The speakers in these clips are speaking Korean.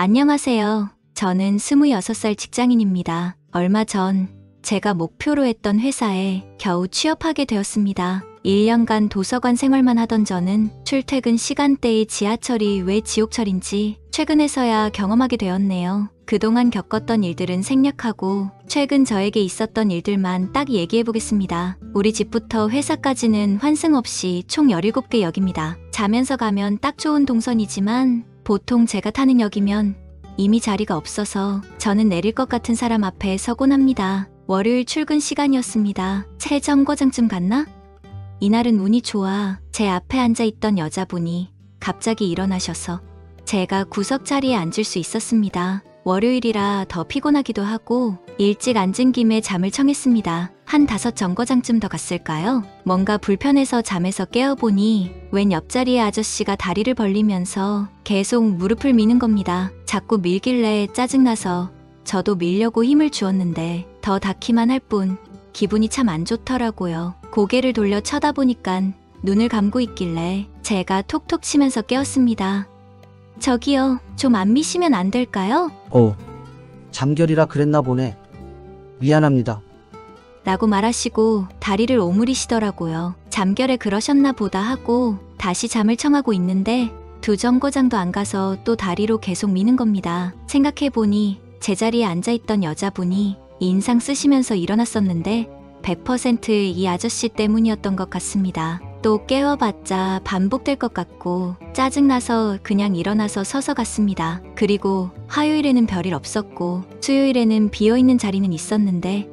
안녕하세요. 저는 26살 직장인입니다. 얼마 전 제가 목표로 했던 회사에 겨우 취업하게 되었습니다. 1년간 도서관 생활만 하던 저는 출퇴근 시간대의 지하철이 왜 지옥철인지 최근에서야 경험하게 되었네요. 그동안 겪었던 일들은 생략하고 최근 저에게 있었던 일들만 딱 얘기해 보겠습니다. 우리 집부터 회사까지는 환승 없이 총 17개 역입니다. 자면서 가면 딱 좋은 동선이지만 보통 제가 타는 역이면 이미 자리가 없어서 저는 내릴 것 같은 사람 앞에 서곤 합니다. 월요일 출근 시간이었습니다. 새 정거장쯤 갔나? 이날은 운이 좋아 제 앞에 앉아 있던 여자분이 갑자기 일어나셔서 제가 구석 자리에 앉을 수 있었습니다. 월요일이라 더 피곤하기도 하고 일찍 앉은 김에 잠을 청했습니다. 한 다섯 정거장쯤 더 갔을까요? 뭔가 불편해서 잠에서 깨어보니 웬 옆자리의 아저씨가 다리를 벌리면서 계속 무릎을 미는 겁니다. 자꾸 밀길래 짜증나서 저도 밀려고 힘을 주었는데 더 닿기만 할 뿐 기분이 참 안 좋더라고요. 고개를 돌려 쳐다보니깐 눈을 감고 있길래 제가 톡톡 치면서 깨었습니다. 저기요, 좀 안 미시면 안 될까요? 어, 잠결이라 그랬나 보네. 미안합니다. 라고 말하시고 다리를 오므리시더라고요. 잠결에 그러셨나 보다 하고 다시 잠을 청하고 있는데 두 정거장도 안 가서 또 다리로 계속 미는 겁니다. 생각해보니 제자리에 앉아있던 여자분이 인상 쓰시면서 일어났었는데 100%이 아저씨 때문이었던 것 같습니다. 또 깨워봤자 반복될 것 같고 짜증나서 그냥 일어나서 서서 갔습니다. 그리고 화요일에는 별일 없었고 수요일에는 비어있는 자리는 있었는데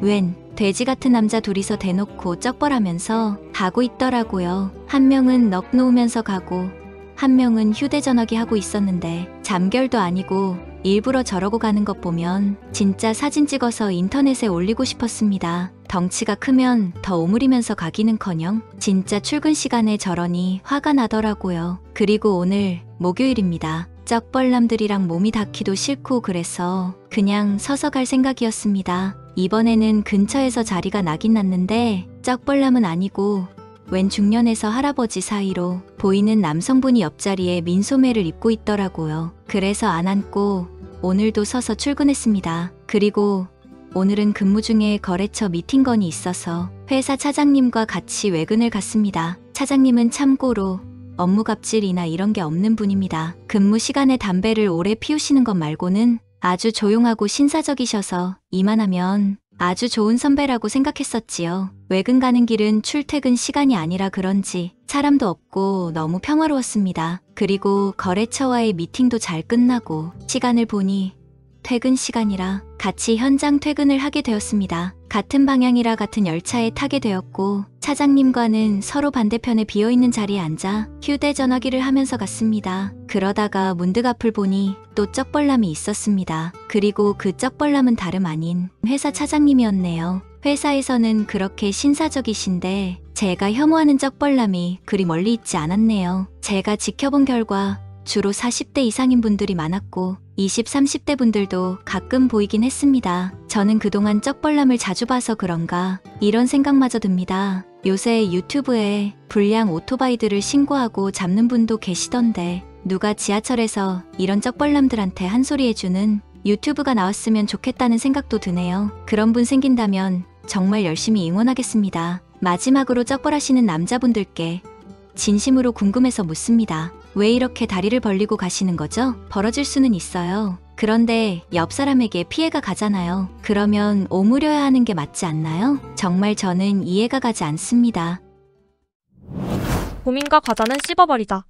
웬 돼지 같은 남자 둘이서 대놓고 쩍벌하면서 가고 있더라고요. 한 명은 넋 놓으면서 가고 한 명은 휴대전화기 하고 있었는데 잠결도 아니고 일부러 저러고 가는 것 보면 진짜 사진 찍어서 인터넷에 올리고 싶었습니다. 덩치가 크면 더 오므리면서 가기는커녕 진짜 출근 시간에 저러니 화가 나더라고요. 그리고 오늘 목요일입니다. 쩍벌남들이랑 몸이 닿기도 싫고 그래서 그냥 서서 갈 생각이었습니다. 이번에는 근처에서 자리가 나긴 났는데 쩍벌남은 아니고 웬 중년에서 할아버지 사이로 보이는 남성분이 옆자리에 민소매를 입고 있더라고요. 그래서 안 앉고 오늘도 서서 출근했습니다. 그리고 오늘은 근무 중에 거래처 미팅건이 있어서 회사 차장님과 같이 외근을 갔습니다. 차장님은 참고로 업무 갑질이나 이런 게 없는 분입니다. 근무 시간에 담배를 오래 피우시는 것 말고는 아주 조용하고 신사적이셔서 이만하면 아주 좋은 선배라고 생각했었지요. 외근 가는 길은 출퇴근 시간이 아니라 그런지 사람도 없고 너무 평화로웠습니다. 그리고 거래처와의 미팅도 잘 끝나고 시간을 보니 퇴근 시간이라 같이 현장 퇴근을 하게 되었습니다. 같은 방향이라 같은 열차에 타게 되었고 차장님과는 서로 반대편에 비어있는 자리에 앉아 휴대전화기를 하면서 갔습니다. 그러다가 문득 앞을 보니 또 쩍벌남이 있었습니다. 그리고 그 쩍벌남은 다름 아닌 회사 차장님이었네요. 회사에서는 그렇게 신사적이신데 제가 혐오하는 쩍벌남이 그리 멀리 있지 않았네요. 제가 지켜본 결과 주로 40대 이상인 분들이 많았고 20, 30대 분들도 가끔 보이긴 했습니다. 저는 그동안 쩍벌남을 자주 봐서 그런가 이런 생각마저 듭니다. 요새 유튜브에 불량 오토바이들을 신고하고 잡는 분도 계시던데 누가 지하철에서 이런 쩍벌남들한테 한 소리 해주는 유튜브가 나왔으면 좋겠다는 생각도 드네요. 그런 분 생긴다면 정말 열심히 응원하겠습니다. 마지막으로 쩍벌하시는 남자분들께 진심으로 궁금해서 묻습니다. 왜 이렇게 다리를 벌리고 가시는 거죠? 벌어질 수는 있어요. 그런데 옆 사람에게 피해가 가잖아요. 그러면 오므려야 하는 게 맞지 않나요? 정말 저는 이해가 가지 않습니다. 고민과 과자는 씹어버리자.